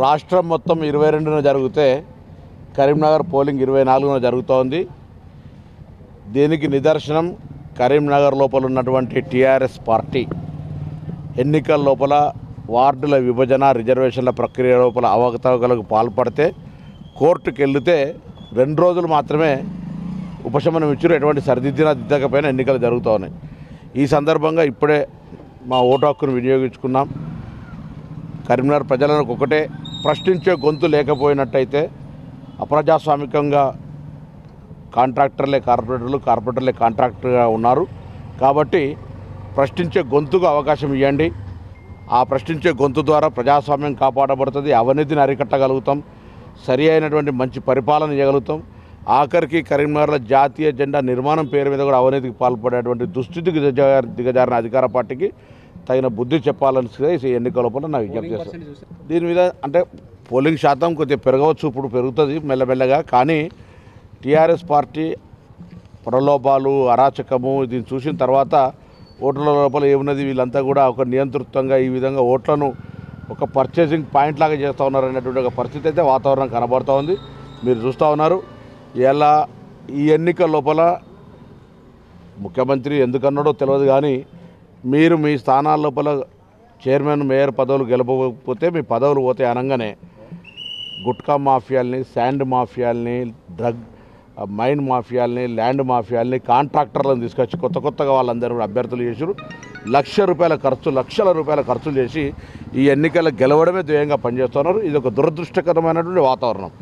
రాష్ట్రం మొత్తం ఇరవై రెండున జరిగితే కరీంనగర్ పోలింగ్ ఇరవై నాలుగున జరుగుతోంది. దీనికి నిదర్శనం కరీంనగర్ లోపల ఉన్నటువంటి టీఆర్ఎస్ పార్టీ. ఎన్నికల లోపల వార్డుల విభజన రిజర్వేషన్ల ప్రక్రియ లోపల అవకతవకలకు పాల్పడితే కోర్టుకు వెళితే రెండు రోజులు మాత్రమే ఉపశమనం ఇచ్చారు ఎటువంటి సరిదిద్దిన దిద్దకపోయినా ఎన్నికలు జరుగుతూ ఉన్నాయి ఈ సందర్భంగా ఇప్పుడే మా ఓటు హక్కును వినియోగించుకున్నాం. కరీంనగర్ ప్రజలకు ఒకటే ప్రశ్నించే గొంతు లేకపోయినట్టయితే అప్రజాస్వామికంగా కాంట్రాక్టర్లే కార్పొరేటర్లు కార్పొరేటర్లే కాంట్రాక్టర్గా ఉన్నారు. కాబట్టి ప్రశ్నించే గొంతుకు అవకాశం ఇవ్వండి. ఆ ప్రశ్నించే గొంతు ద్వారా ప్రజాస్వామ్యం కాపాడబడుతుంది. అవినీతిని అరికట్టగలుగుతాం. సరి అయినటువంటి మంచి పరిపాలన చేయగలుగుతాం. ఆఖరికి కరీంనగర్లో జాతీయ జెండా నిర్మాణం పేరు మీద కూడా అవినీతికి పాల్పడేటువంటి దుస్థితికి దిగజారిన అధికార పార్టీకి తగిన బుద్ధి చెప్పాలని ఈ ఎన్నికల లోపల నా విజ్ఞప్తి చేస్తాను దీని మీద అంటే పోలింగ్ శాతం కొద్దిగా పెరగవచ్చు ఇప్పుడు పెరుగుతుంది మెల్లమెల్లగా. కానీ టీఆర్ఎస్ పార్టీ ప్రలోభాలు అరాచకము దీన్ని చూసిన తర్వాత ఓట్ల లోపల ఏమున్నది? వీళ్ళంతా కూడా ఒక నియంతృత్వంగా ఈ విధంగా ఓట్లను ఒక పర్చేసింగ్ పాయింట్ లాగా చేస్తూ ఉన్నారు అనేటువంటి ఒక పరిస్థితి అయితే వాతావరణం కనబడుతూ ఉంది. మీరు చూస్తూ ఉన్నారు. ఇలా ఈ ఎన్నికల లోపల ముఖ్యమంత్రి ఎందుకన్నాడో తెలియదు కానీ మీరు మీ స్థానాల లోపల చైర్మన్ మేయర్ పదవులు గెలవకపోతే మీ పదవులు పోతే అనగానే గుట్కా మాఫియాల్ని శాండ్ మాఫియాల్ని డ్రగ్ మైండ్ మైన్ మాఫియాల్ని ల్యాండ్ మాఫియాల్ని కాంట్రాక్టర్లను తీసుకొచ్చి కొత్త కొత్తగా వాళ్ళందరూ కూడా అభ్యర్థులు చేశారు లక్ష రూపాయల ఖర్చు లక్షల రూపాయల ఖర్చులు చేసి ఈ ఎన్నికల గెలవడమే ధ్యేయంగా పనిచేస్తున్నారు. ఇది ఒక దురదృష్టకరమైనటువంటి వాతావరణం.